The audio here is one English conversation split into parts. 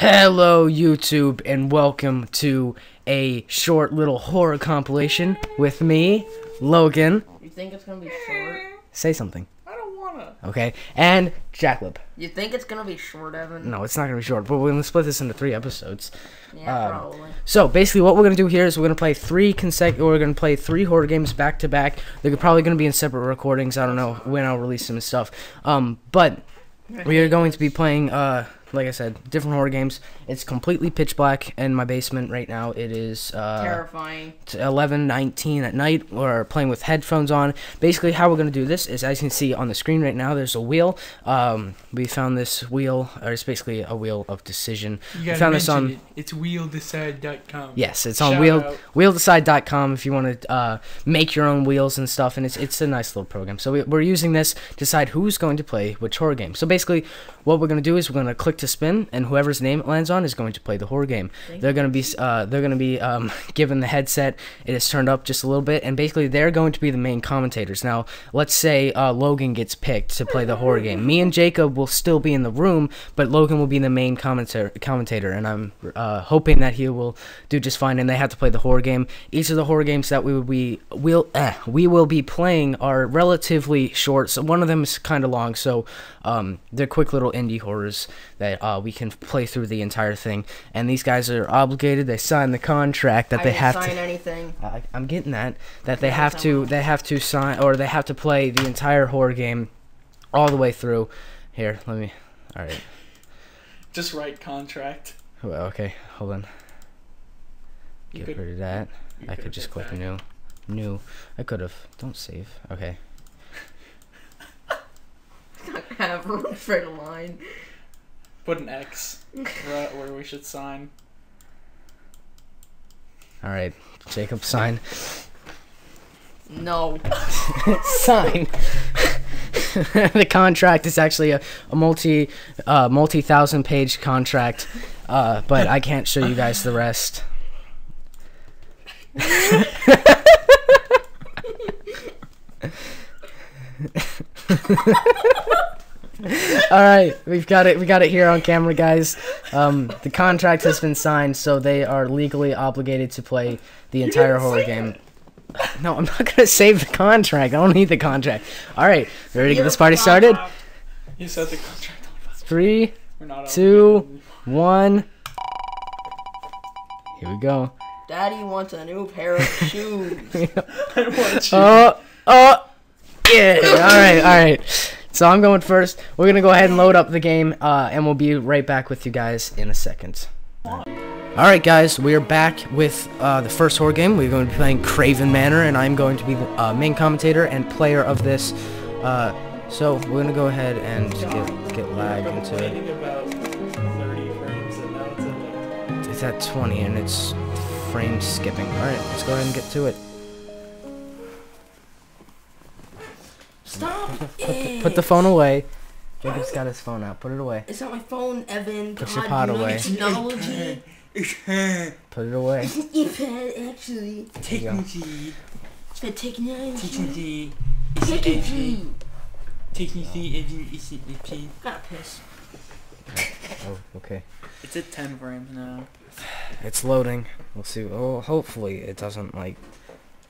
Hello, YouTube, and welcome to a short little horror compilation with me, Logan. You think it's gonna be short? Say something, I don't wanna. okay? And Jacklip. You think it's gonna be short, Evan? No, it's not gonna be short, but we're gonna split this into three episodes. Yeah, Um, probably. So basically, what we're gonna do here is we're gonna play three consecutive. We're gonna play three horror games back to back. They're probably gonna be in separate recordings. I don't know when I'll release them and stuff. Um, but we are going to be playing, uh, like I said, different horror games. It's completely pitch black in my basement right now. It is uh, Terrifying. t- 11, 19 at night. We're playing with headphones on. Basically, how we're going to do this is, as you can see on the screen right now, there's a wheel. Um, we found this wheel, or it's basically a wheel of decision. You We found this on. it. It's wheeldecide.com. Yes, it's on Shout wheel out. wheeldecide.com if you want to uh, make your own wheels and stuff, and it's it's a nice little program. So we, we're using this to decide who's going to play which horror game. So basically, what we're going to do is we're going to click to spin, and whoever's name it lands on is going to play the horror game. They're going to be uh, they're going to be um, given the headset. It is turned up just a little bit, and basically they're going to be the main commentators. Now, let's say uh, Logan gets picked to play the horror game. Me and Jacob will still be in the room, but Logan will be the main commentator. Commentator, and I'm uh, hoping that he will do just fine. And they have to play the horror game. Each of the horror games that we will be will eh, we will be playing are relatively short. So one of them is kind of long. So um, they're quick little indie horrors that uh, we can play through the entire thing. And these guys are obligated. They sign the contract that I they didn't have sign to. anything. I, I'm getting that. That they have to. somehow. They have to sign or they have to play the entire horror game, all the way through. Here, let me. All right. Just write contract. Well, okay, hold on. You Get could- rid of that. I could could just click back. new. New. I could have. Don't save. Okay. have room for the line. Put an X where, where we should sign. All right. Jacob, sign. No. sign. the contract is actually a, a multi uh, multi thousand page contract, uh, but I can't show you guys the rest. All right, we've got it. We got it here on camera, guys. Um, the contract has been signed, so they are legally obligated to play the entire horror game. No, I'm not gonna save the contract. I don't need the contract. All right, ready to get this party started? You said the contract on us. Three, We're not Two. obligated. one. Here we go. Daddy wants a new pair of shoes. I want you. Oh, oh, yeah. All right, all right. So I'm going first. We're gonna go ahead and load up the game, uh, and we'll be right back with you guys in a second. All right, guys, we are back with uh, the first horror game. We're going to be playing Kraven Manor, and I'm going to be the uh, main commentator and player of this. Uh, so we're gonna go ahead and get get lag into it. complaining about 30 frames and now it's at like It's at 20 and it's frame skipping. All right, let's go ahead and get to it. Stop. Put the, put the phone away. Jacob's got his phone out. Put it away. It's not my phone, Evan. Put God, your pot you away. Technology. Put it away. It's an iPad, actually. technology, It's the technology. technology, Technology. technology, technology. Gotta piss. Oh, okay. It's at 10 frames now. It's loading. We'll see. Oh, hopefully it doesn't like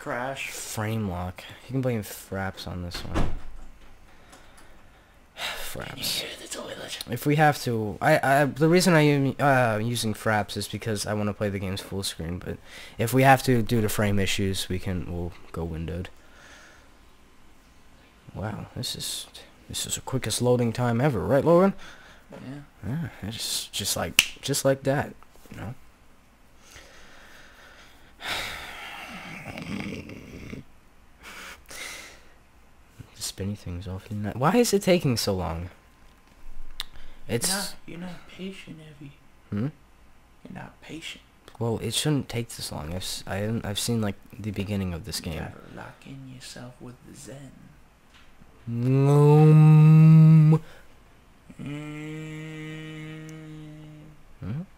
Crash. frame lock. You can blame Fraps on this one. Fraps. If we have to, I, I the reason I am uh, using Fraps is because I want to play the games full screen. But if we have to due to frame issues, we can we'll go windowed. Wow, this is this is the quickest loading time ever, right, Logan? Yeah. Yeah, it's just like just like that, you know. The spinny things off. You're not- Why is it taking so long? It's Nah, you're not patient, Evie. hmm? You're not patient. well, it shouldn't take this long. I've I haven't- I've seen like the beginning of this You game. gotta lock in yourself with the Zen. Mm.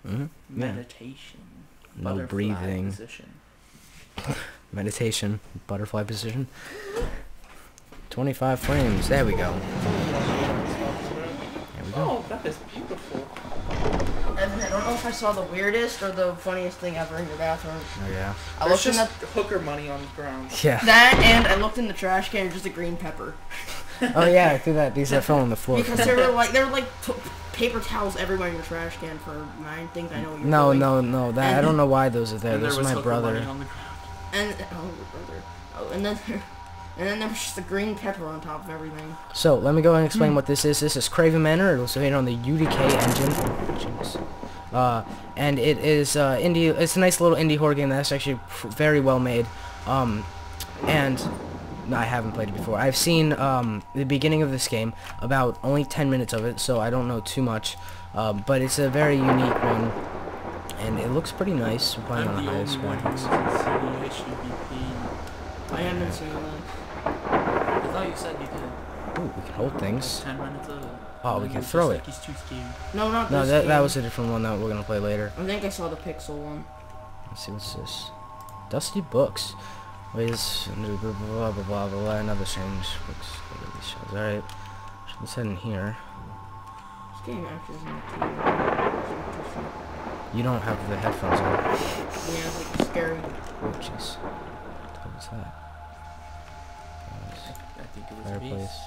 Mm. Meditation. No breathing. Position. Meditation. Butterfly position. 25 frames. There we go. There we go. Oh, that is beautiful. Evan don't know if I saw the weirdest or the funniest thing ever in your bathroom. Oh yeah. I There's looked in just the, hooker money on the ground. Yeah. that and I looked in the trash can, just a green pepper. oh yeah, I threw that. These that fell on the floor. Because there were like there were like t- paper towels everywhere in your trash can for nine things I know what you're No, doing. no, no. That I don't know why those are there. And Those are was my hooker money brother. And oh, brother. Oh, and then and then there was just a green pepper on top of everything. So let me go and Hmm. explain what this is. This is Kraven Manor. It was made on the UDK engine. Jeez. Uh, and it is uh, indie. It's a nice little indie horror game that's actually very well made. Um, and no, I haven't played it before. I've seen um, the beginning of this game, about only 10 minutes of it, so I don't know too much. Um, but it's a very unique one, and it looks pretty nice. We're playing on the the highest only one who graphics. uses CDHUBP. I haven't seen that. I thought you said you did. Ooh, we can hold things. Ten minutes of it. Oh, we can throw it. He's too scared. No, not No, that, that was a different one that we're gonna play later. I think I saw the pixel one. Let's see what's this. Dusty books. Ways blah blah blah blah blah blah another strange books. Look at these shows. Alright. Let's head in here. This game actually isn't too interesting. You don't have the headphones on. Yeah, it's like scary. Oh jeez. What was that? I think it was a Fireplace. beast.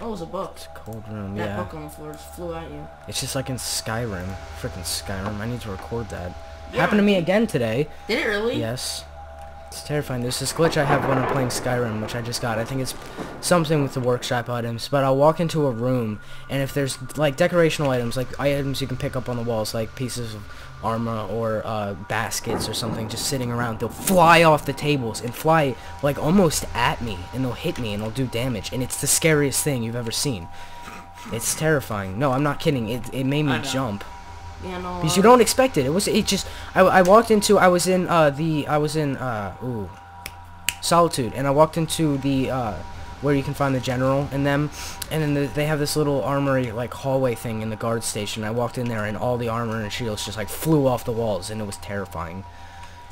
Oh, it was a book. It's a cold room, That yeah. book on the floor just flew at you. It's just like in Skyrim. Freaking Skyrim. I need to record that. Yeah. Happened to me again today. Did it really? Yes. It's terrifying. There's this glitch I have when I'm playing Skyrim, which I just got. I think it's something with the workshop items, but I'll walk into a room, and if there's, like, decorational items, like items you can pick up on the walls, like pieces of armor or uh, baskets or something just sitting around, they'll fly off the tables and fly, like, almost at me, and they'll hit me, and they'll do damage, and it's the scariest thing you've ever seen. It's terrifying. No, I'm not kidding. It, it made me jump. Yeah, no. Because you don't expect it. It was it just I, I walked into I was in uh the I was in uh ooh Solitude and I walked into the uh where you can find the general and them and then the, they have this little armory like hallway thing in the guard station. I walked in there and all the armor and shields just like flew off the walls and it was terrifying.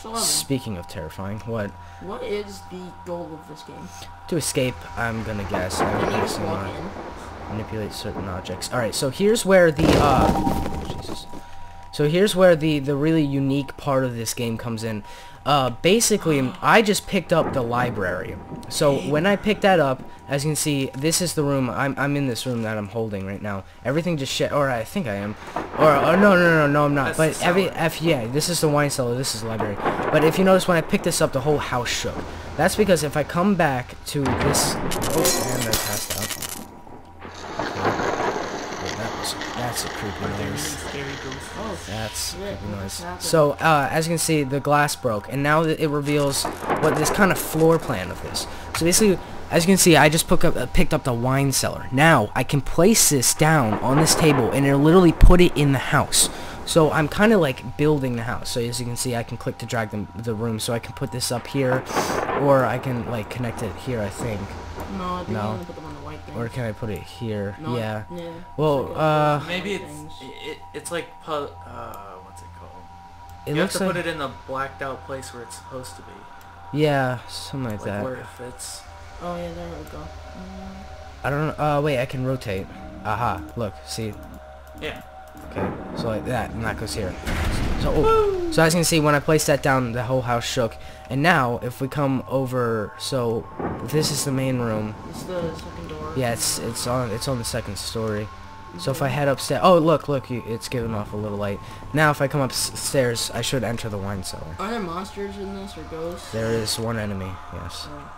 11. Speaking of terrifying, what What is the goal of this game? to escape? I'm gonna guess. I Can haven't you really just seen walk one. in? manipulate certain objects. All right, so here's where the uh. So here's where the the really unique part of this game comes in. Uh, basically, I just picked up the library. So when I picked that up, as you can see, this is the room. I'm I'm in this room that I'm holding right now. Everything just shit. Or I think I am. Or, or no no no no I'm not. That's but every cellar. F yeah, this is the wine cellar. This is the library. But if you notice when I picked this up, the whole house shook. That's because if I come back to this, oh, and I passed out. Okay. That was, that's a creepy Are there any noise. scary ghosts? Oh, That's Shit, creepy what noise. just happened? So, uh, as you can see, the glass broke, and now it reveals what this kind of floor plan of this. So basically, as you can see, I just pick up, uh, picked up the wine cellar. Now, I can place this down on this table, and it'll literally put it in the house. So I'm kind of like building the house. So as you can see, I can click to drag the, the room. So I can put this up here, or I can like connect it here, I think. no, I think No. Or can I put it here? no, yeah. Yeah. Well, like uh, Maybe it's it, it's like pu- uh what's it called? It you looks have to like put it in the blacked out place where it's supposed to be, yeah, something like, like that. where it fits. Oh yeah, there we go. Mm, I don't know. Uh, wait, I can rotate. Aha, look, see. Yeah. Okay, so like that, and that goes here. So, oh. so as you can see, when I placed that down, the whole house shook. And now, if we come over, so this is the main room. It's the second door. Yeah, it's it's on it's on the second story. So if I head upstairs, oh look, look, it's giving off a little light. Now if I come upstairs, I should enter the wine cellar. Are there monsters in this or ghosts? There is one enemy, yes. Oh,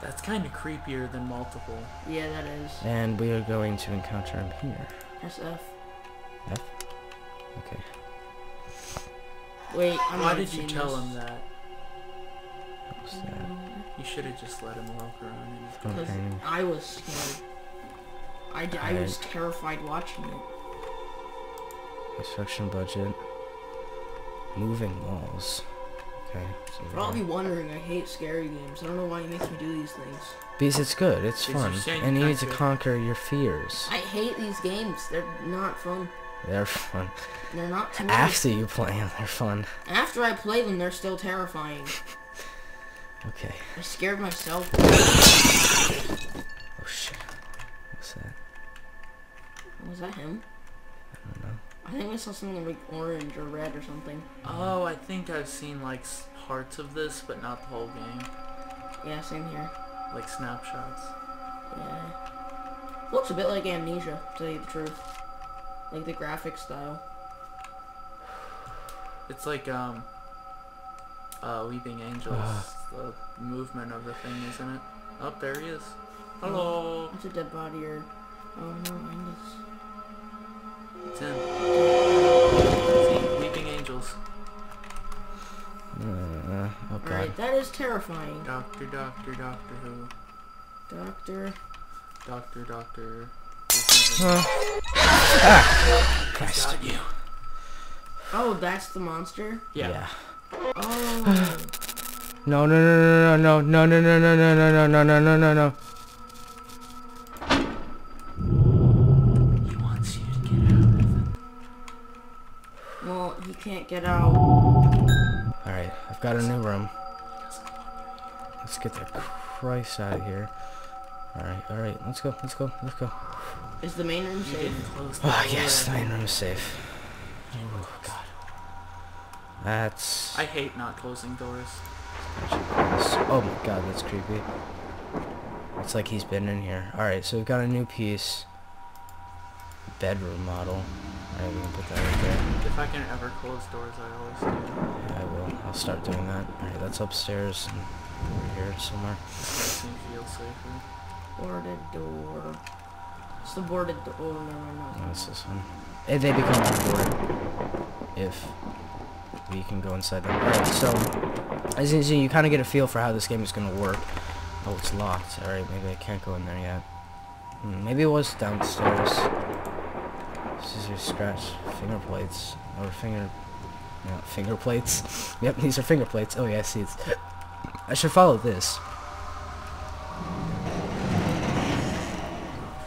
That's kind of creepier than multiple. yeah, that is. And we are going to encounter him here. SF. F. Okay. Wait, I'm Why not did you tell this. him that? What's that? You should have just let him walk around. And Because Okay. I was scared. I, d- I was terrified watching it. Construction budget. Moving walls. Okay. So For all of you wondering, I hate scary games. I don't know why he makes me do these things. because it's good. It's Because fun, and you you need to can't do it. conquer your fears. I hate these games. They're not fun. They're fun. They're not to me. After you play them, they're fun. After I play them, they're still terrifying. Okay. I scared myself. Oh shit. What's that? Was that him? I don't know. I think I saw something like orange or red or something. Oh, I think I've seen like parts of this, but not the whole game. Yeah, same here. Like snapshots. Yeah. Looks a bit like Amnesia, to tell you the truth. Like the graphic style. It's like um, uh, Weeping Angels. The movement of the thing, isn't it? Oh, there he is. Hello. It's a dead body or... Oh, no, mind It's in. See, Weeping Angels. Uh, oh god. Alright, that is terrifying. Doctor, Doctor, Doctor Who. Doctor... Doctor, Doctor. This Huh. Ah! Christ. You. Oh, that's the monster? Yeah. Oh. No, no, no, no, no, no, no, no, no, no, no, no, no, no, no, no. He wants you to get out of it. well, he can't get out. Alright, I've got a new room. Let's get the Christ out of here. Alright, alright, let's go, let's go, let's go. Is the main room safe? didn't close the Ah, yes, the main room is safe. Oh, God. That's... I hate not closing doors. Oh my god, that's creepy. It's like he's been in here. Alright, so we've got a new piece. Bedroom model. Alright, we can put that right there. If I can ever close doors, I always do. Yeah, I will. I'll start doing that. Alright, that's upstairs and over here somewhere. Makes me feel safer. Boarded door. It's the boarded door. Oh, no, no, No, no. it's this one. Eh, they become onboarded if we can go inside them. Alright, so as you see, you kind of get a feel for how this game is going to work. Oh, it's locked. Alright, maybe I can't go in there yet. Hmm, maybe it was downstairs. Scissors, scratch, finger plates, or finger, no, finger plates. yep, these are finger plates. Oh yeah, I see it's. I should follow this.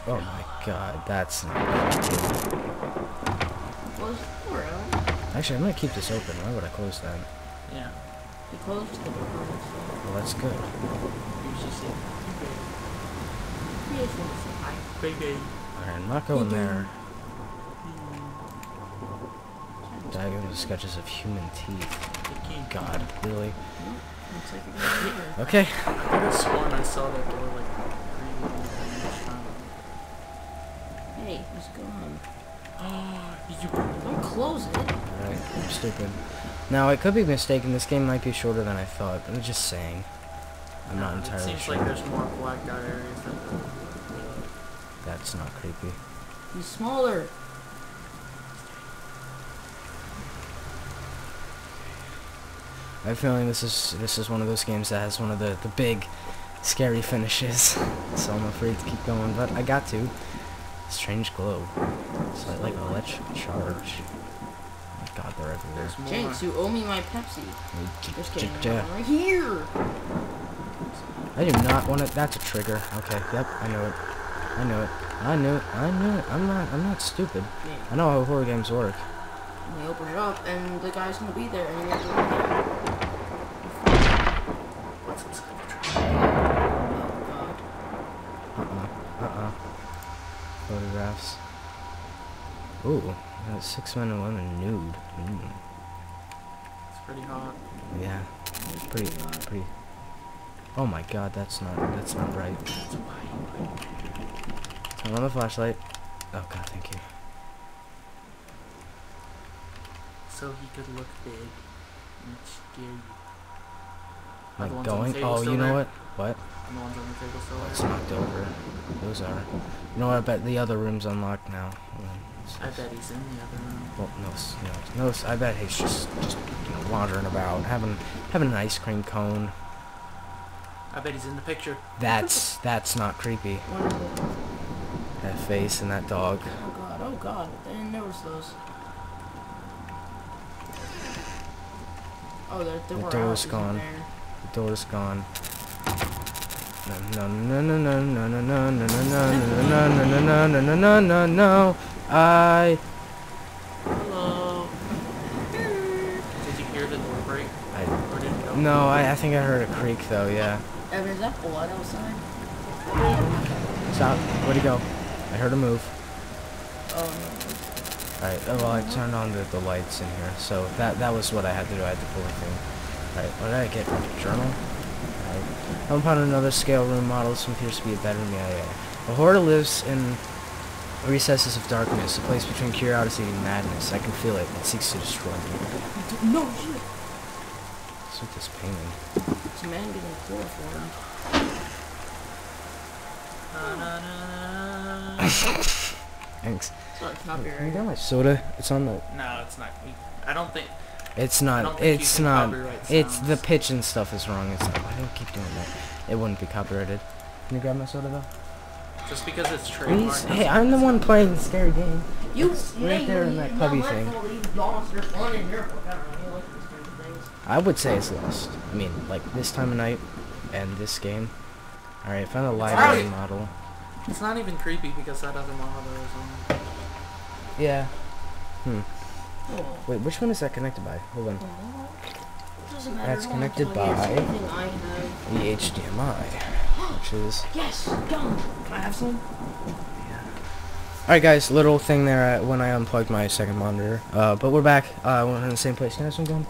Oh my god, that's not Actually, I'm going to keep this open. Why would I close that? Yeah. You closed the door. Well, that's good. Alright, I'm not going there. Dive into sketches of human teeth. God, really? Hmm, okay. I could have sworn I saw that door like Hey, what's going on? you Don't close it. Alright, I'm stupid. Now, I could be mistaken. This game might be shorter than I thought. I'm just saying. I'm not It entirely seems sure. like there's more blacked out areas than That's not creepy. He's smaller. I have a feeling this is this is one of those games that has one of the, the big, scary finishes. so I'm afraid to keep going, but I got to. Strange glow. It's like, like an electric charge. Oh my god, they're everywhere. Jinx, you owe me my Pepsi. Just kidding. Yeah. I'm right here. I do not want to. That's a trigger. Okay. Yep. I know it. I know it. I knew it. I knew it. I'm not. I'm not stupid. I know how horror games work. We open it up, and the guy's gonna be there, and you have to run down. What's inside the tree? Oh god. Uh-uh. Uh-uh. Photographs. Ooh. Uh, six men and women nude. Mm. It's pretty hot. Yeah. Pretty. Pretty. Oh my god. That's not. That's not right. That's. Turn on the flashlight. Oh god. Thank you. So he could look big and scare you. Am I the ones on the going? Oh, you know there? what? What? And the ones on the table still It's there? knocked over. Those are. You know what? I bet the other room's unlocked now. Hold on. What's I bet he's in the other room. Well, no, no, no. I bet he's just, just you know, wandering about, having, having an ice cream cone. I bet he's in the picture. That's, that's not creepy. Wonderful. That face and that dog. Oh god, oh god. I didn't notice those. Oh, the, the, The door's gone. There. The door's gone. No, no, no, no, no, no, no, no, no, no, no, no, no, no, no, no, no, no, no. I, Hello. Did you hear the door break? I, no, I, I think I heard a creak though. Yeah. Evan, is that blood outside? Stop. Where'd he go? I heard a move. Oh Alright, oh, well, I turned on the, the lights in here, so that that was what I had to do. I had to pull the thing. Alright, what did I get? Journal? Alright. I'm upon another scale room model. This one appears to be a bedroom. Yeah, yeah. The Horda lives in recesses of darkness, a place between curiosity and madness. I can feel it. It seeks to destroy me. No shit. What's with this painting? It's a man getting chloroformed. Na, na, na, na. Thanks. It's not Can you copyright. get my soda? It's on the. no, it's not. I don't think. It's not. don't think you It's not. It's the pitch and stuff is wrong. It's not. Why do I keep doing that? It wouldn't be copyrighted. Can you grab my soda though? Just because it's Please. Hey, I'm the one playing the scary game. You right there in that cubby thing. Lost your fun in your book. I don't know. You like these kinds of things. I would say it's lost. I mean, like this time of night and this game. All right, found a library Sorry. model. It's not even creepy because that other model is on. Yeah. Hmm. Oh. Wait, which one is that connected by? Hold on. Doesn't. That's connected by- everything I have. The HDMI, which is. Yes, done. Can I have some? Alright guys, little thing there uh, when I unplugged my second monitor. Uh, but we're back. Uh, we're in the same place. Can I have some gum?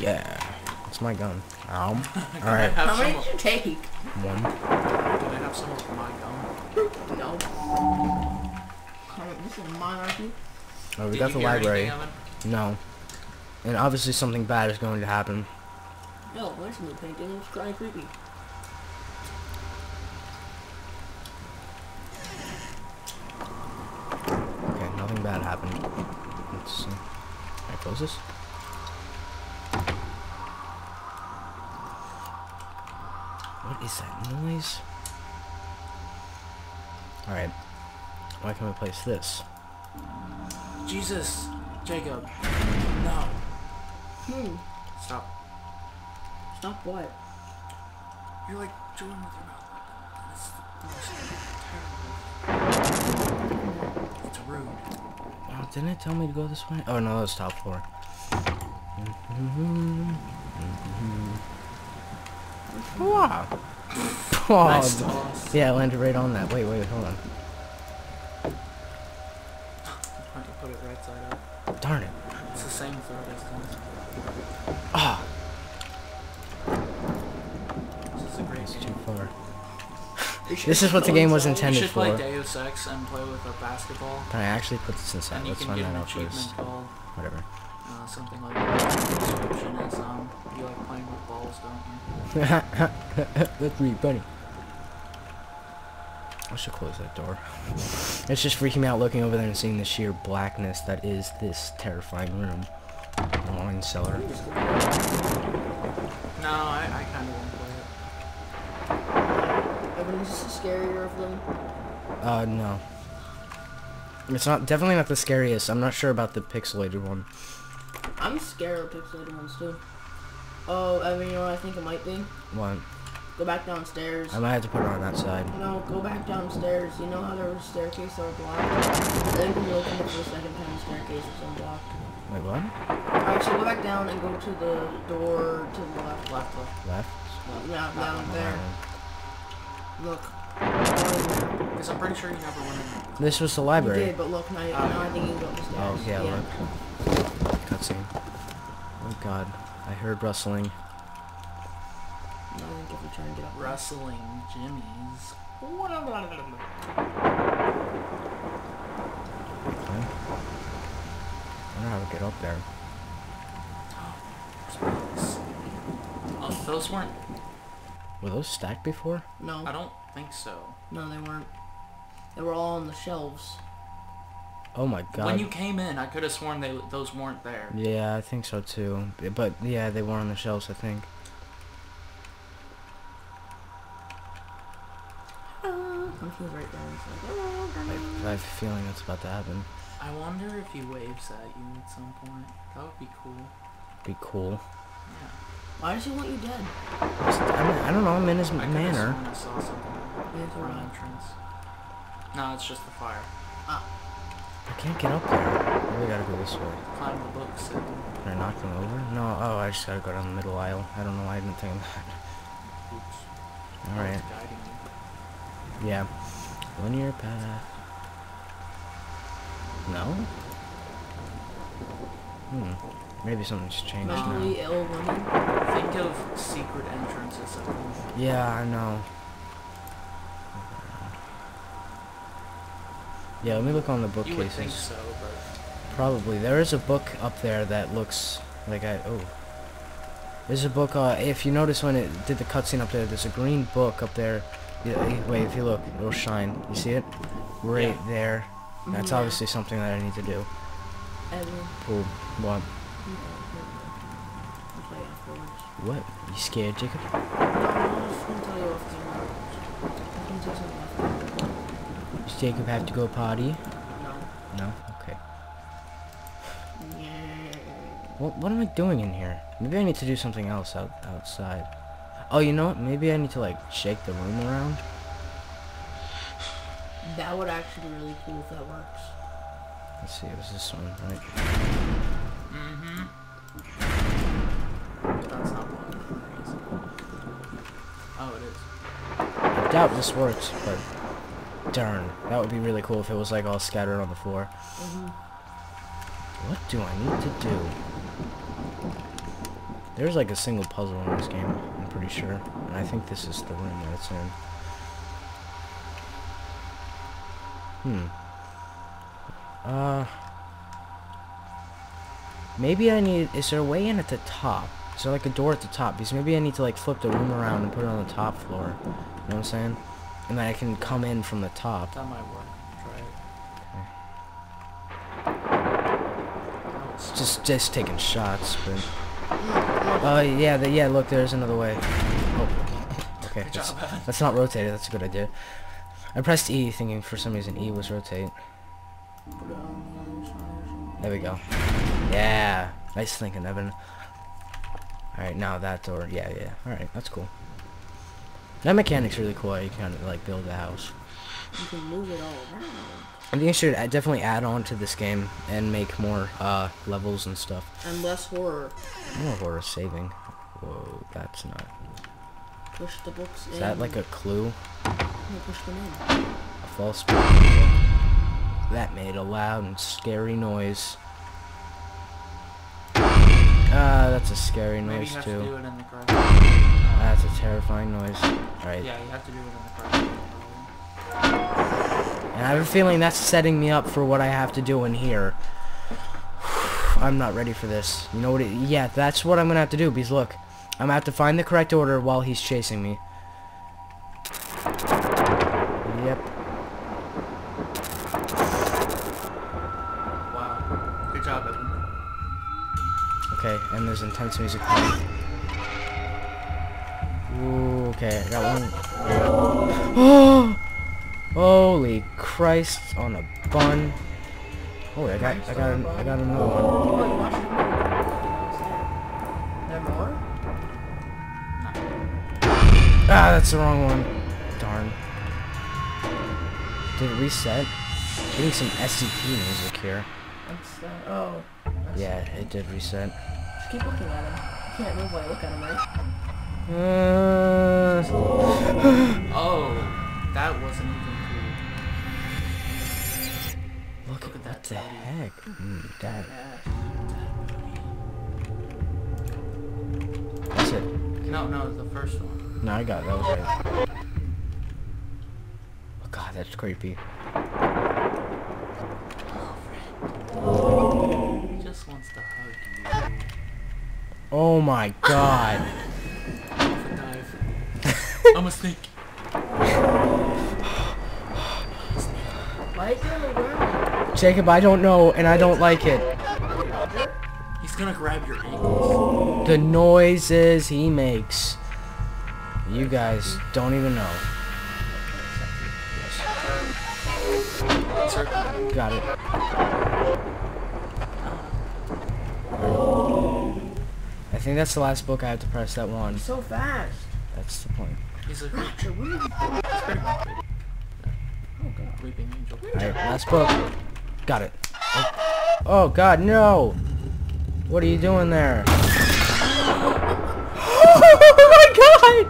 Yeah. It's my gun. Um. Alright. How many did you take? One. Can I have some of my gum? No. Alright, This is monarchy. Oh, we Did got you the hear library. No. And obviously something bad is going to happen. No, there's new painting. It's kind of creepy. Okay, nothing bad happened. Let's see. Can I close this? What is that noise? Alright. Why can't we place this? Jesus, Jacob. No. Hmm. Stop. Stop what? You're like doing with your mouth like that. It's the most terrible. It's rude. Oh, didn't it tell me to go this way? Oh no, that was top floor. Wow. Oh, Nice yeah, I landed right on that. Wait, wait, hold on. Don't you put it right side up? Darn it. It's the same throw distance. Ah, This is a great game. too far. Should This is what the game was go intended You should play for. Deus Ex and play with a basketball, Can I actually put this inside? Let's find that out first. Whatever. uh, something like that. The description is um, you like playing with balls, don't you? That's really funny. I should close that door. It's just freaking me out looking over there and seeing the sheer blackness that is this terrifying room. Wine cellar. No, I, I kind of want to play it. Evan, is this the scarier of them? Uh, no. It's not, definitely not the scariest. I'm not sure about the pixelated one. I'm scared of pixelated ones too. Oh, I mean, you know what I think it might be? What? Go back downstairs. I might have to put it on that side. No, go back downstairs. You know how there was a staircase that was blocked? Then when you open it for the second time, the staircase was unblocked. Wait, what? Alright, so go back down and go to the door to the left. Left, left. Left? No, down, down Oh, there. Look. Because I'm pretty sure you never went in. one. This was the You library. did, but look, now, now I think you can go up the stairs. Oh, yeah, look. Cutscene. Oh god. I heard rustling. No, I think if we try and get up there. Wrestling Jimmy's. Okay. I don't know how to get up there. Oh, those weren't. Were those stacked before? No, I don't think so. no, they weren't. They were all on the shelves. Oh my god. When you came in, I could have sworn they those weren't there. Yeah, I think so too. But yeah, they were on the shelves, I think. I'm right there. It's like, oh, I, I have a feeling that's about to happen. I wonder if he waves at you at some point. That would be cool. Be cool. Yeah. Why does he want you dead? I, mean, I don't know, I'm in his I could've manor. I saw something Yeah, it's an entrance. No, it's just the fire. Ah. I can't get up there. I really gotta go this way. Climb the books. And Can I knock them over? No, oh, I just gotta go down the middle aisle. I don't know why I didn't think of that. oops. Alright, It's guiding you. Yeah. Linear path. No? Hmm. Maybe something's changed now. Mentally ill woman. Think of secret entrances. Of them. Yeah, I know. Yeah, let me look on the bookcases. You would think bookcases. so, but Probably. There is a book up there that looks like I. Oh. There's a book, uh, if you notice when it did the cutscene up there, there's a green book up there. Yeah, wait, if you look, it'll shine. You see it? Right Yeah. there. That's Mhm. obviously something that I need to do. Evan. Cool. What? I'll play afterwards. What? You scared, Jacob? No, I'm just gonna tell you off camera. I can tell something after. Does Jacob have to go potty? no. No? Okay. Yeah. What, what am I doing in here? Maybe I need to do something else out outside. Oh, you know what? Maybe I need to, like, shake the room around. That would actually be really cool if that works. Let's see, it was this one, right? Mm-hmm. That's not one. Oh, it is. I doubt this works, but darn, that would be really cool if it was like all scattered on the floor. Mm-hmm. What do I need to do? There's like a single puzzle in this game, pretty sure. And I think this is the room that it's in. Hmm. Uh. Maybe I need. Is there a way in at the top? Is there like a door at the top? Because maybe I need to like flip the room around and put it on the top floor. You know what I'm saying? And then I can come in from the top. That might work. Try it. It's just just taking shots, but. Oh yeah, the, yeah. Look, there's another way. Oh. Okay, Good that's, job, Evan. that's not rotated. That's a good idea. I pressed E, thinking for some reason E was rotate. Put it on the other side or something. There we go. Yeah, nice thinking, Evan. All right, now that door. Yeah, yeah. All right, that's cool. That mechanic's really cool. how You kind of like build a house. You can move it all around. I think you should definitely add on to this game and make more uh, levels and stuff. And less horror. More horror saving. Whoa, that's not. Push the books in. Is that like a clue? No, push them in. A false That made a loud and scary noise. Ah, that's a scary Maybe you noise have to do too. it in the correct. That's a terrifying noise. Alright. Yeah, you have to do it in the correct. And I have a feeling that's setting me up for what I have to do in here. I'm not ready for this. You know what it, yeah, that's what I'm gonna have to do, because look. I'm gonna have to find the correct order while he's chasing me. Yep. Wow. Good job, Evan. Okay, and there's intense music playing. Ooh, okay, I got one. Oh! Holy Christ on a bun. Oh, I got, I got, an- I got another one. You watched the movie. There more? Ah, that's the wrong one. Darn. Did it reset? Getting some SCP music here. That's that. Oh. That's Yeah, it did reset. Just keep looking at him. You can't move while you look at him, right? Uh, Oh, that wasn't even the heck? Mm, that. That's it. cool. No, no, the first one. No, I got it. That was right. Oh god, that's creepy. He just wants to hug you. Oh my god. Off a dive. I'm a snake. Why is he on the ground? Jacob, I don't know, and I don't like it. He's gonna grab your ankles. The noises he makes. You guys don't even know. Circle. Got it. I think that's the last book I have to press that one. So fast. That's the point. He's a creature. It's a really Oh god. Weeping angel. Alright, last book. Got it. Oh, oh god, no! What are you doing there? oh my god!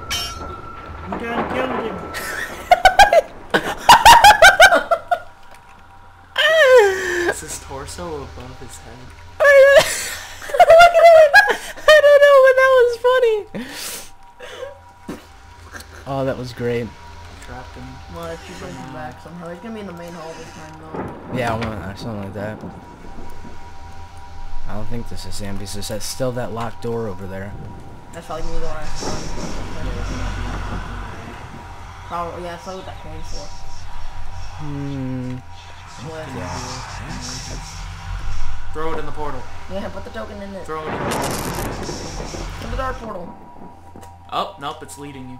You done killed him. This his torso above his head? I don't know, but that was funny. Oh, that was great. Trapped him. Well, if you bring him back somehow, he's gonna be in the main hall this time though. Yeah, I want something like that. I don't think this is Sam because there's still that locked door over there. That's probably gonna be the last one. Probably, yeah, that's what that coin's for. Hmm. What? Yeah. Throw it in the portal. Yeah, put the token in it. Throw it in the portal. In the dark portal. Oh, nope, it's leading you.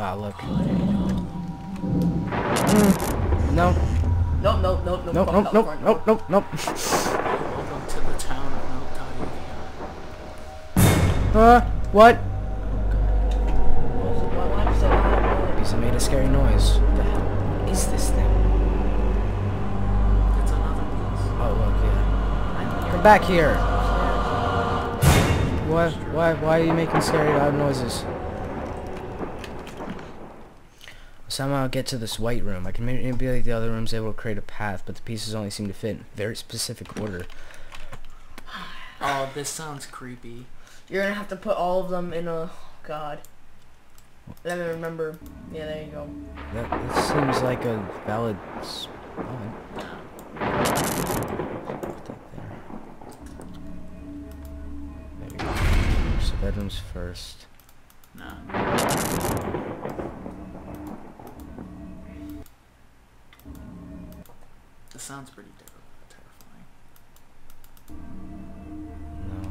Ah, look. Mm. No. Nope, nope, nope, nope. Nope, fuck nope, up, nope, fuck nope, nope, nope. Welcome to the town of Note.edu. Uh, what? Why why'd you say that? Because it made a scary noise. What the hell is this thing? It's another piece. Oh, look, yeah. Come back here. What? Why? Why are you making scary loud noises? Somehow get to this white room. I can manipulate the other rooms able to create a path, but the pieces only seem to fit in very specific order. Oh, this sounds creepy. You're gonna have to put all of them in a. God. Let me remember. Yeah, there you go. That, that seems like a valid spot. There. There you go. So bedrooms first. Nah. Sounds pretty terrifying. No.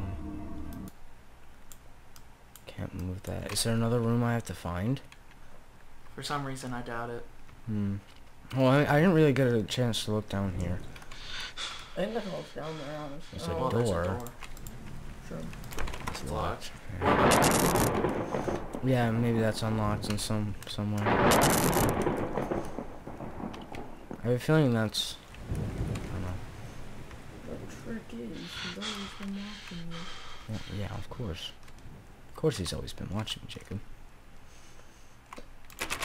Can't move that. Is there another room I have to find? For some reason, I doubt it. Hmm. Well, I, I didn't really get a chance to look down here. I think that's what's down there, honestly. There's a Oh, Well, there's a door. door. Sure. It's It's locked. What Yeah, maybe that's unlocked in some somewhere. I have a feeling that's. I don't know. The trick is, he's always been watching you. Yeah, yeah, of course. Of course, he's always been watching me, Jacob.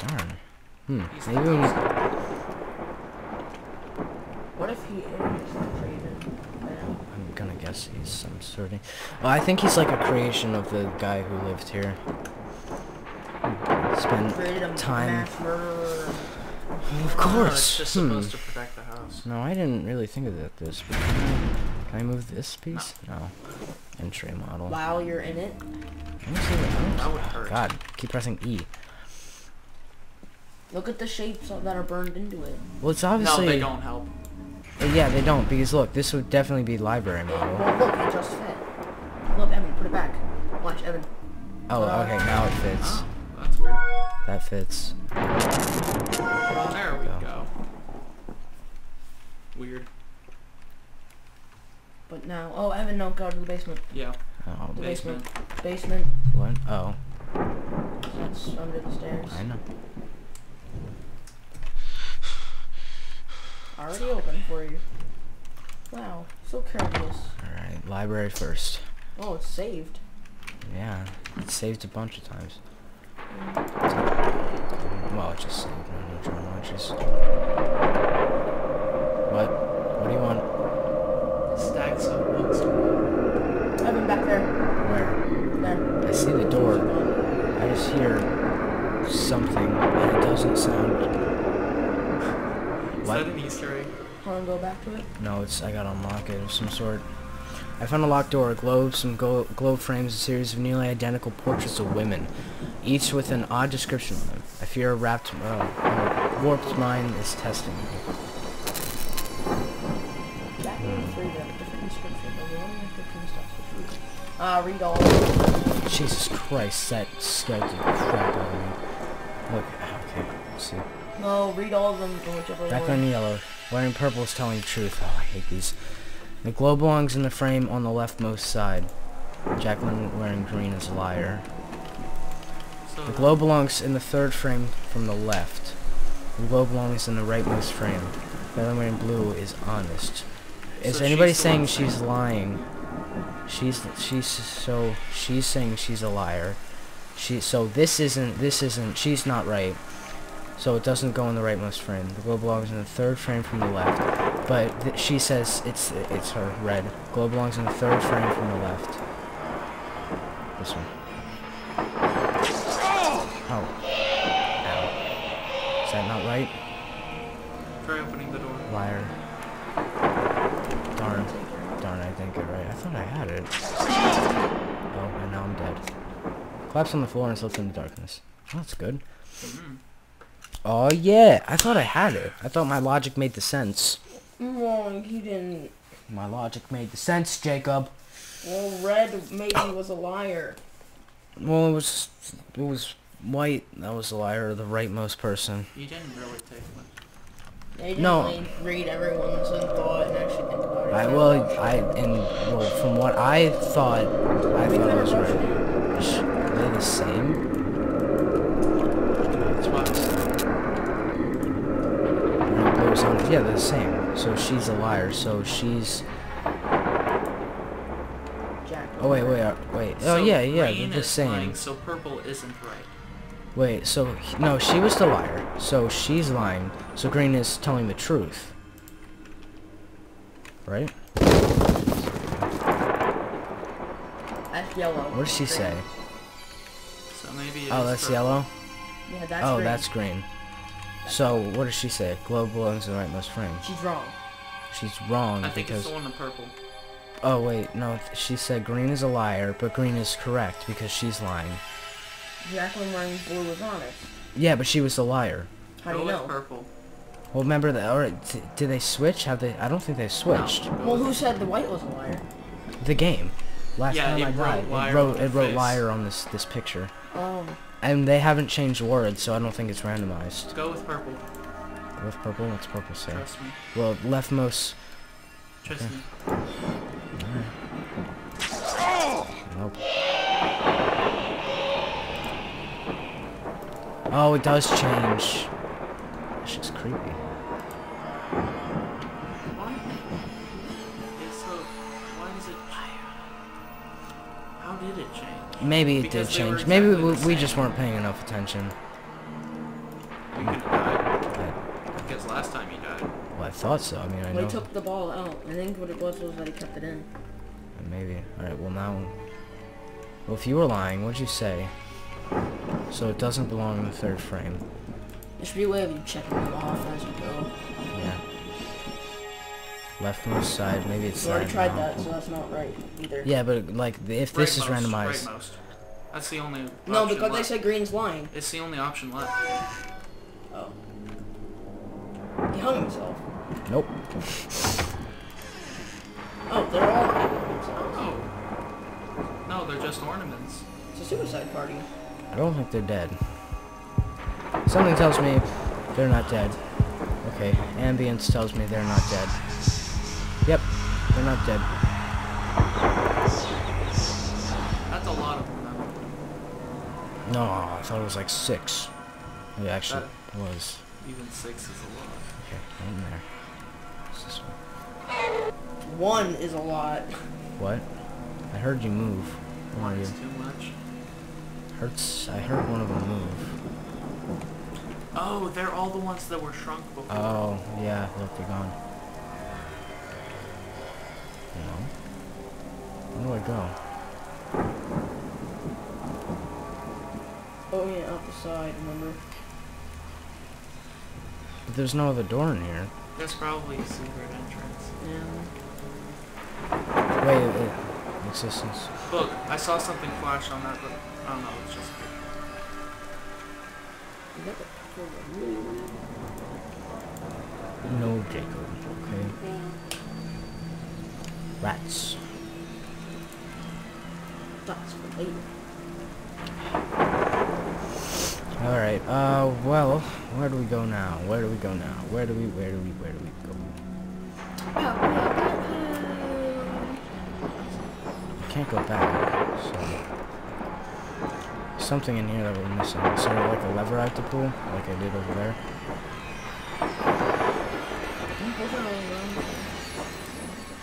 Darn. Hmm. He's Maybe the when. What if he is Kraven? Yeah. I'm gonna guess he's some sort of. Well, I think he's like a creation of the guy who lived here. Spent time. mass murderer. Of No, course. it's just hmm. to protect the house. No, I didn't really think of that. This. But can, I, move this piece? No. Entry model. While you're in it, Let me see what- I don't- That would hurt. God, keep pressing E. look at the shapes that are burned into it. Well, it's obviously... No, obviously. they don't help. Uh, Yeah, they don't because look, this would definitely be library model. Well, look, it just fit. Look, Evan, put it back. Watch, Evan. Oh, okay, now it fits. Oh, that's weird. That fits. There we Go. go. Weird. But now, oh, Evan, no, go to the basement. Yeah. Oh, The Basement. basement. Basement. what? Oh, That's under the stairs. I know. Already open for you. Wow, so courteous. All right, library first. Oh, it's saved. Yeah, it saved a bunch of times. Mm. Well, it just saved no neutron launches. What? What do you want? Stacks of books. Evan, back there. Where? There. I see the door. I just hear something, and it doesn't sound. Is What? that an Easter egg? Wanna go back to it? No, it's I gotta unlock it of some sort. I found a locked door, a globe, some globe frames, a series of nearly identical portraits of women, each with an odd description on them. I fear a wrapped, uh, warped mind is testing me. Read. Uh, read all of them. Jesus Christ, that scared the crap out of me. Look, okay, let's see. No, read all of them, or whichever Background one. yellow. Wearing purple is telling the truth. Oh, I hate these. The globe belongs in the frame on the leftmost side. Jacqueline wearing green is a liar. So The globe belongs in the third frame from the left. The globe belongs in the rightmost frame. Jacqueline wearing blue is honest. Is So anybody she's saying she's saying- lying? She's she's so she's saying she's a liar. She so this isn't this isn't she's not right. so it doesn't go in the rightmost frame. The glow belongs in the third frame from the left, but th- she says it's it's her red. Glow belongs in the third frame from the left. This one. Oh. Ow. Is that not right? Try opening the door. Liar. Darn. Darn, I didn't get it right. I thought I had it. Oh, and now I'm dead. Collapse on the floor and slipped into darkness. Oh, that's good. Oh, yeah. I thought I had it. I thought my logic made the sense. Wrong, he didn't. My logic made the sense, Jacob. Well, red maybe was a liar. Well, it was... It was white. That was the liar, the rightmost person. You didn't really take one. They didn't No. really read everyone's thought and actually think about it. I, well, I... And, well, from what I thought... I thought it was right. Sh- Are they the same? That's why I said- Red, blue, is on- Yeah, they're the same. So she's a liar. So she's. Jack. Oh wait, wait, uh, wait. Oh So yeah, yeah, they're the same. lying, so purple isn't right. Wait, so no, she was the liar. So she's lying. So green is telling the truth. Right? That's yellow. What does she Green. say? So maybe it Oh, that's purple. yellow. Yeah, that's oh, green. that's green. So what does she say? Globe belongs in the rightmost frame. She's wrong. She's wrong I think it's the one in purple. Oh wait, no. She said green is a liar, but green is correct because she's lying. Jacqueline wearing blue was honest. Yeah, but she was the liar. How do you know? purple. Well, remember that. Or did they switch? Have they? I don't think they switched. No, Well, who said the white was a liar? The game. Last Yeah, time I wrote died, liar it wrote it wrote face. liar on this this picture, Oh. and they haven't changed words, so I don't think it's randomized. Go with purple. With purple, what's purple say? Trust me. Well, leftmost. Trust me. Nope. Oh, it does change. That's just creepy. Why? It's so. Why? How did it change? Maybe it Because did they were change. Maybe we, we just weren't paying enough attention. You could have died. I, Because last time you died. well, I thought so. I mean, I Well, he know. took the ball out. I think what it was was that he kept it in. Maybe. Alright, well now... Well, if you were lying, what'd you say? So it doesn't belong in the third frame. There should be a way of you checking them off as you go. Yeah. Leftmost side, maybe it's You already tried now. that, so that's not right either. Yeah, but like, if this is Rightmost, randomized... rightmost. That's the only. No, option because they left. said green's lying. It's the only option left. Oh. He hung himself. Nope. Oh, they're all hanging themselves. Oh. No, they're just ornaments. It's a suicide party. I don't think they're dead. Something tells me they're not dead. Okay, ambience tells me they're not dead. Yep, they're not dead. That's a lot of them. No, I thought it was like six. It actually was. Even six is a lot. Okay, right in there. What's this one? One is a lot. What? I heard you move. One One of is too much. Hurts. I heard one of them move. Oh, they're all the ones that were shrunk before. Oh, yeah. Look, they're gone. No. Where do I go? Oh yeah, out the side, remember? But there's no other door in here. There's probably a secret entrance. Yeah. Wait, wait. Existence. Look, I saw something flash on that, but I don't know. It's just. Is that the- No, Jacob. Okay. Rats. That's for later. Alright, uh, well, where do we go now? Where do we go now? Where do we, where do we, where do we go? I can't go back, so... Something in here that we're missing. Is there like a lever I have to pull? Like I did over there?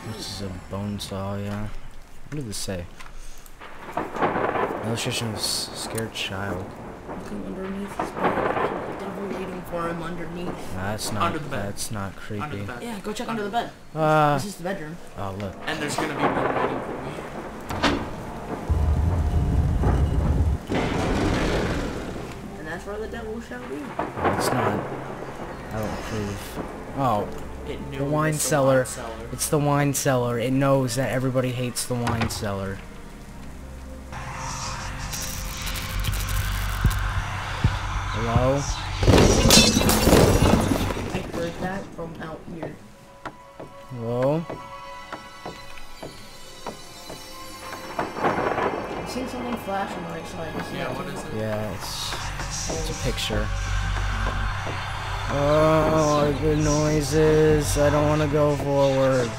This is a bone saw, yeah. What did this say? Illustration of s- scared child. Looking underneath his bed, the devil waiting for him underneath. That's not. Under the bed. That's not creepy. Under the bed. Yeah, go check under the bed. Uh. This is the bedroom. Oh look. And there's gonna be one waiting for me. And that's where the devil shall be. It's not. I don't approve. Oh, It knew the wine cellar. wine cellar. It's the wine cellar. It knows that everybody hates the wine cellar. Hello? Good noises. I don't want to go forward.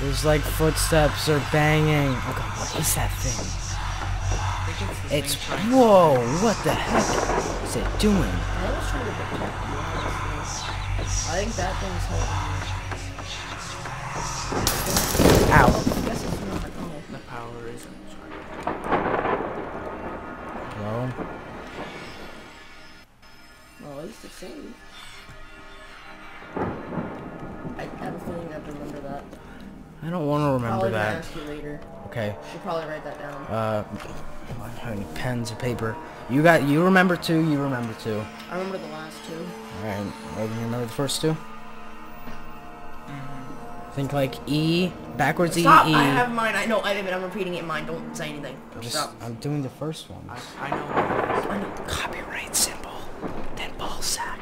There's like footsteps or banging. Oh god, what is that thing? It's whoa! What the heck is it doing? I think that thing's helping Ow! The power isn't. Hello? Well, at least it's saved. I don't want to remember Probably that. ask you later. Okay. You'll probably write that down. Uh, I don't have any pens or paper. You got. You remember two. You remember two. I remember the last two. All right. Maybe you remember the first two. Think like E backwards E Stop! E. I have mine. I know. I, I'm repeating it in mine. Don't say anything. Just, Stop. I'm doing the first ones. I, I know what it is. I know. Copyright symbol. Then ball sack.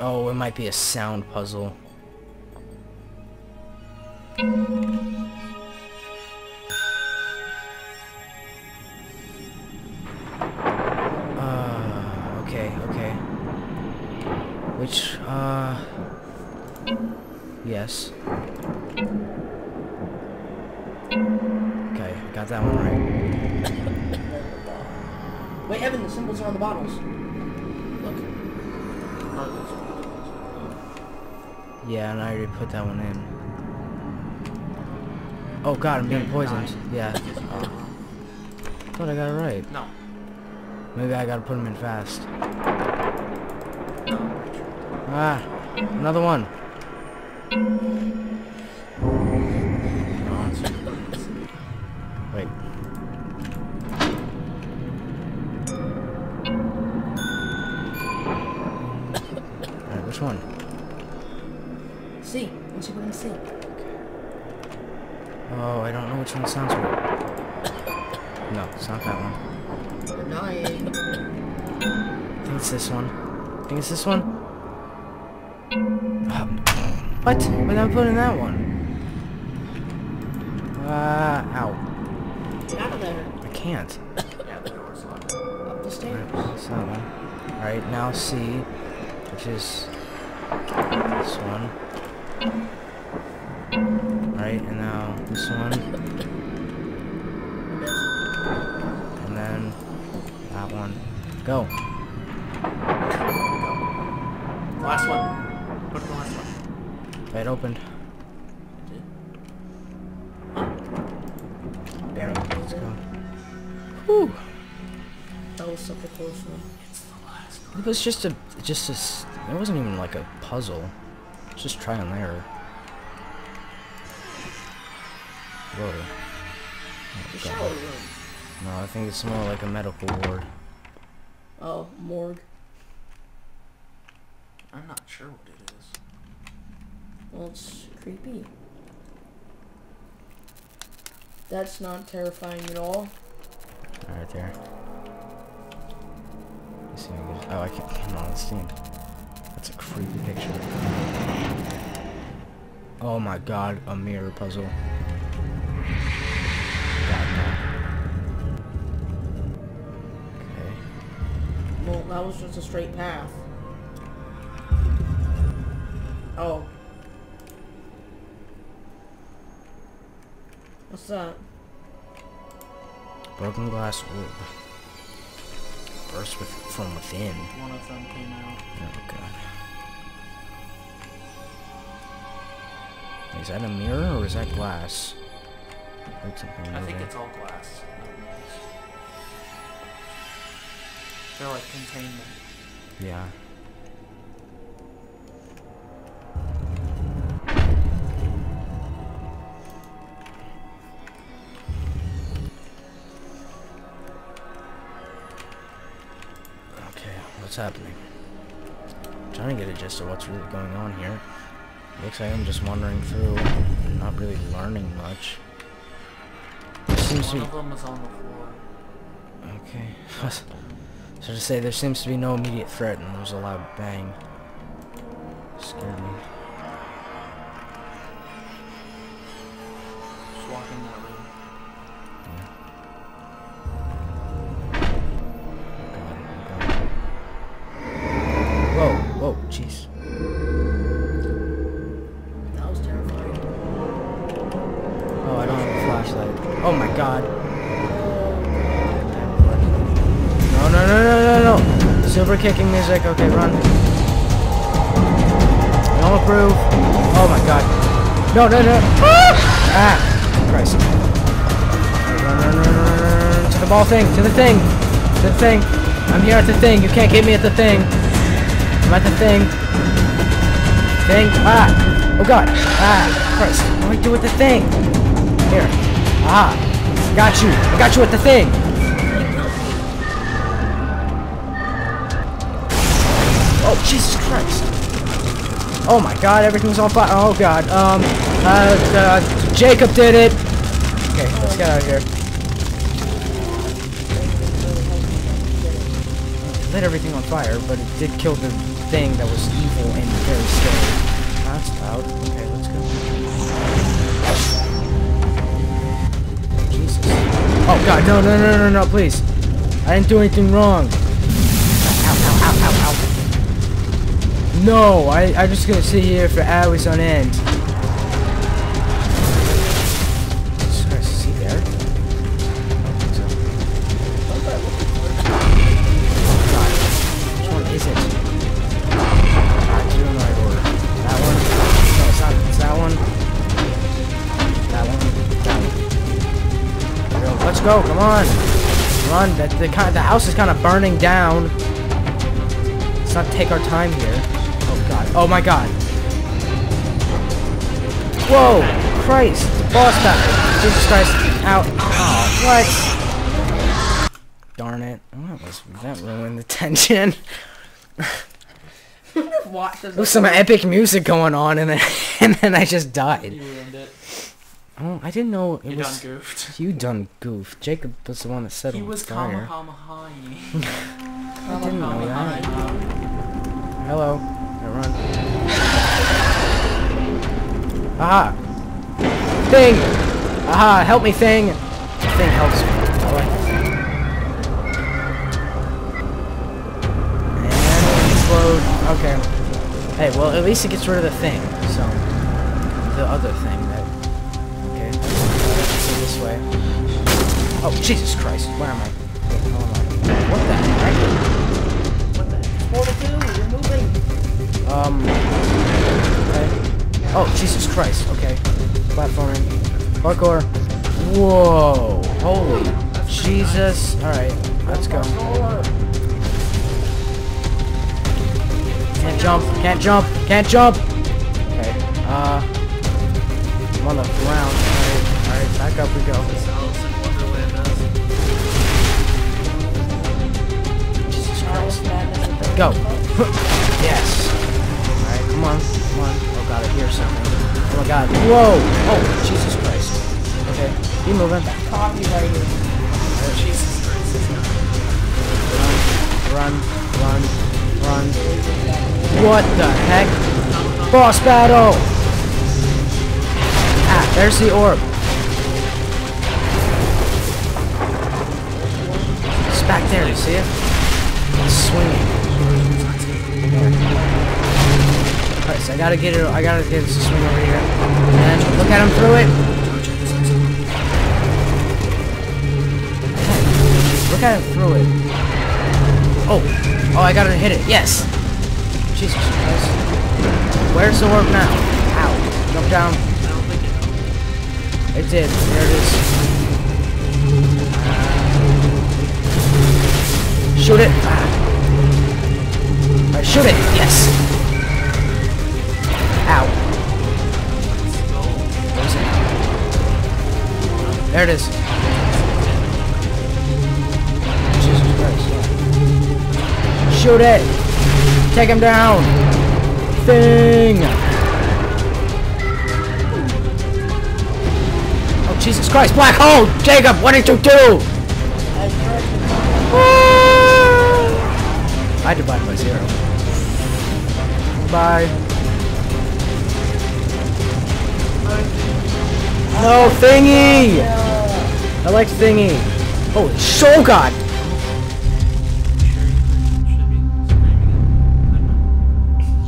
Oh, it might be a sound puzzle. Uh, okay, okay. Which, uh... Yes. Okay, got that one right. Wait, Evan. The symbols are on the bottles. Yeah, and I already put that one in. Oh god, I'm being poisoned. Yeah. Thought I got it right. no. Maybe I gotta put them in fast. Ah, another one. Once you put in C. Oh, I don't know which one sounds right. No, it's not that one. You're dying. I think it's this one. I think it's this one. Um, what? Why did I put in that one? Uh, ow. Get out of there. I can't. Yeah, the door's locked. Up the stairs. Alright, it's that one. Alright, now C, which is this one. Go. Last one. Go to the last one. It opened. There, let's go. Whew. That was such a close one. It's the last one. It was just a, just a, it wasn't even like a puzzle. It's just trial and error. Whoa. Oh, God. No, I think it's more like a medical ward. Oh, morgue. I'm not sure what it is. Well, it's creepy. That's not terrifying at all. all. Right there. Let's see if I can- Oh, I can't. Come on, Steam. That's a creepy picture. Oh my god, a mirror puzzle. That was just a straight path. Oh. What's that? Broken glass orb. Burst with, from within. One of them came out. Oh god. Is that a mirror or is that glass? I think it's all glass. They're like containment. Yeah. Okay, what's happening? trying to get a gist of what's really going on here. Looks like I'm just wandering through, not really learning much. Seems to be of them is on the floor. Okay. so to say, there seems to be no immediate threat, and there's a loud bang. Scared me. Kicking music. Okay, run. No approve. Oh my god. No, no, no. Ah! ah. Christ. Run, run, run. To the ball thing. To the thing. To the thing. I'm here at the thing. You can't get me at the thing. I'm at the thing. Thing. Ah. Oh god. Ah. Christ. What do I do with the thing? Here. Ah. Got you. I got you at the thing. Christ. Oh my god, everything's on fire. Oh god. Um, uh, uh, Jacob did it. Okay, let's get out of here. It lit everything on fire, but it did kill the thing that was evil and very scary. That's loud. Okay, let's go. Jesus. Oh god, no, no, no, no, no, please. I didn't do anything wrong. No, I, I'm just gonna sit here for hours on end. Let's go. Come on. Run. The, the, the house is kind of burning down. Let's not take our time here. Oh. My god. Whoa! Christ! Boss battle! Jesus Christ! Out! Oh, what? Darn it. Oh, that was that ruined the tension. Watch There was some epic music going on and then and then I just died. You ruined it. Oh, I didn't know it You was You done goofed. you done goofed. Jacob was the one that said He was fire. Kamehameha. I didn't know that. Hello. I run. Aha! Thing! Aha! Help me, Thing! Thing helps me. And explode. Okay. Hey, well, at least it gets rid of the thing, so. The other thing that. Okay. This way. Oh, Jesus Christ. Where am I? What the heck? What the heck? Portal 2, you're moving. Um. Okay. Oh, Jesus Christ. Okay. Platforming. Parkour. Whoa. Holy Jesus. Alright. Let's go. Can't jump. Can't jump. Can't jump. Okay. Uh. I'm on the ground. Alright. Alright. Back up we go. Jesus Christ. Go. yes. Come on. Come on. Oh god, I hear something. Oh my god. Whoa! Oh, Jesus Christ. Okay, keep moving. Copyrighted. Jesus Christ. this. Run, run, run. What the heck? Boss battle! Ah, there's the orb. It's back there, you see it? It's swinging. I gotta get it, I gotta get this swing over here. And look at him through it. Look at him through it. Oh, oh, I gotta hit it. Yes. Jesus Christ. Where's the orb now? Ow. Jump down. I don't think it. Did. There it is. Shoot it. Ah. Alright, shoot it! Yes! There it is. Jesus Christ. Shoot it! Take him down! Thing! Oh, Jesus Christ! Black hole! Jacob, what did you do? I divided by zero. Bye. No, thingy! I like thingy. Holy soul god!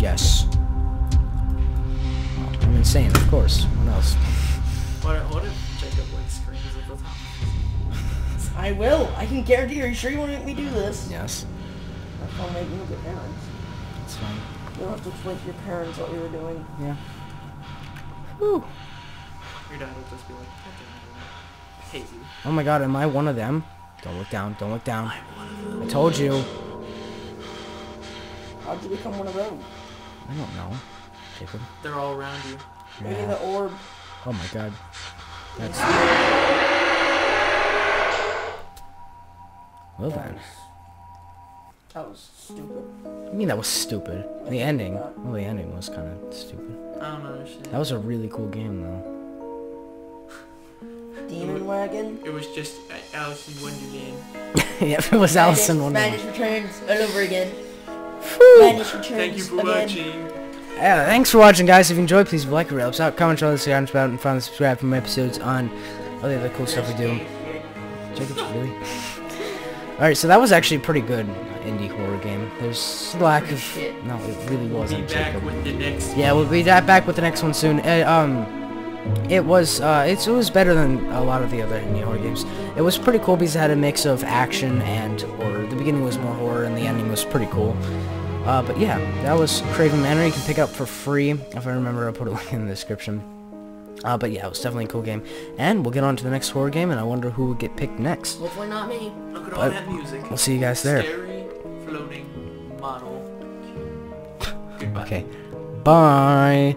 Yes. I'm insane, of course. What else? What, what if Jacob like screams at the top? I will. I can guarantee you. Are you sure you want to make me do this? Yes. That's I'll make you look at parents. It's fine. You don't have to explain to your parents what we were doing. Yeah. Whew. Your dad would just be like, "God damn it, I hate you. Oh my god, am I one of them? Don't look down, don't look down. I told you. How'd you become one of them? I don't know. Jacob. They're all around you. Maybe Yeah. the orb. Oh my god. That's... Well then. That was stupid. I mean, that was stupid. The ending. Well, the ending was kind of stupid. I don't understand. That was a really cool game, though. Demon wagon. It was just uh, Alice in Wonderland. yeah, it was Alice in Madness Wonderland. returns all over again. Whew. Madness returns Thank you for again. watching. Yeah, thanks for watching, guys. If you enjoyed, please like it, helps out. Comment, share, this about, and finally subscribe for more episodes on all the other cool stuff we do. Jacob's really. Alright, so that was actually a pretty good indie horror game. There's lack of. No, it really wasn't. back Jacob. with the next. Yeah, we'll be da- back with the next one soon. Uh, um, it was uh, it's, it was better than a lot of the other indie horror games. It was pretty cool because it had a mix of action and horror. The beginning was more horror, and the ending was pretty cool. Uh, but yeah, that was Kraven Manor. You can pick up for free if I remember. I'll put a link in the description. Uh, but yeah, it was definitely a cool game. And we'll get on to the next horror game, and I wonder who will get picked next. Hopefully not me. Look at But- all that music. We'll see you guys there. Scary floating model. Goodbye. Okay, bye.